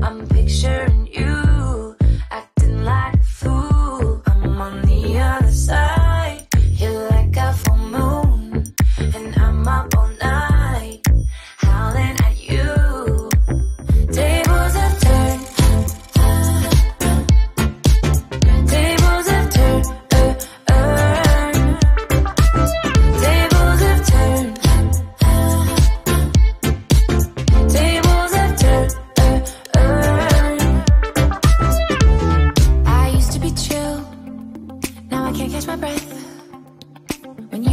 I'm picturing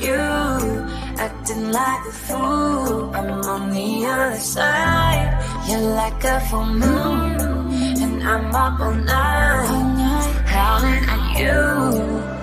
you acting like a fool. I'm on the other side. You're like a full moon, and I'm up all night, howling at you.